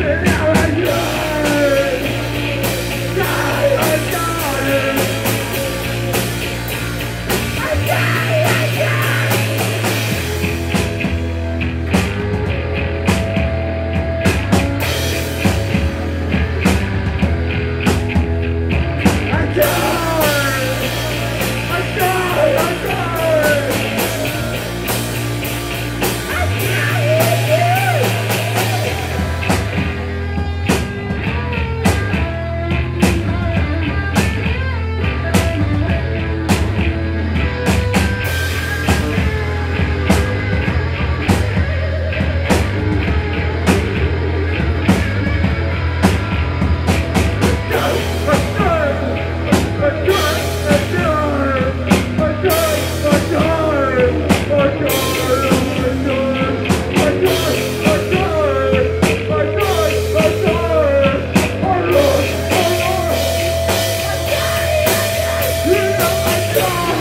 Now I know. Yeah!